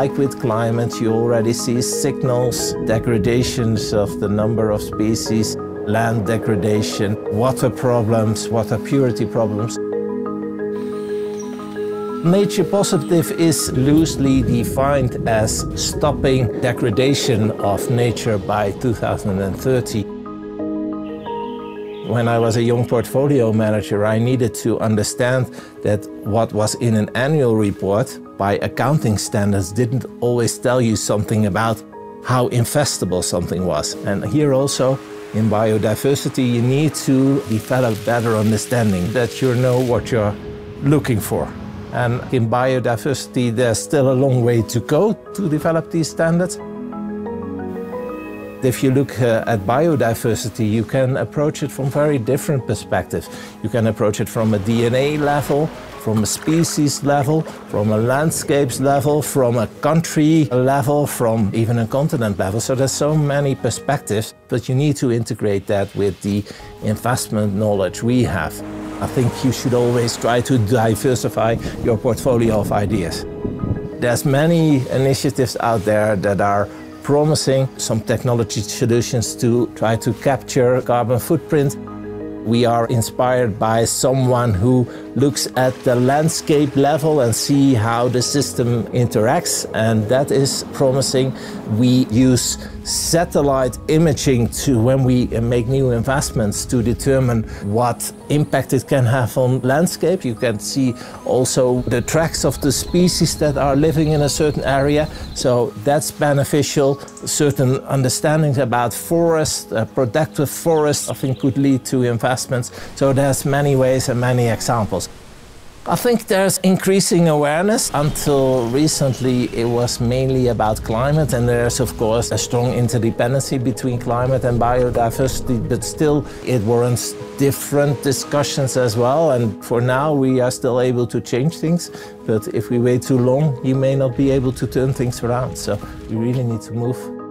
like with climate, you already see signals, degradations of the number of species, land degradation, water problems, water purity problems. Nature positive is loosely defined as stopping degradation of nature by 2030. When I was a young portfolio manager, I needed to understand that what was in an annual report by accounting standards didn't always tell you something about how infestable something was. And here also, in biodiversity, you need to develop better understanding that you know what you're looking for. And in biodiversity, there's still a long way to go to develop these standards. If you look uh, at biodiversity, you can approach it from very different perspectives. You can approach it from a DNA level, from a species level, from a landscapes level, from a country level, from even a continent level. So there's so many perspectives, but you need to integrate that with the investment knowledge we have. I think you should always try to diversify your portfolio of ideas. There's many initiatives out there that are promising some technology solutions to try to capture carbon footprint we are inspired by someone who looks at the landscape level and see how the system interacts, and that is promising. We use satellite imaging to when we make new investments to determine what impact it can have on landscape. You can see also the tracks of the species that are living in a certain area. So that's beneficial. Certain understandings about forest, uh, productive forest, I think could lead to investments investments. So there's many ways and many examples. I think there's increasing awareness. Until recently, it was mainly about climate, and there's, of course, a strong interdependency between climate and biodiversity, but still, it warrants different discussions as well. And for now, we are still able to change things, but if we wait too long, you may not be able to turn things around. So we really need to move.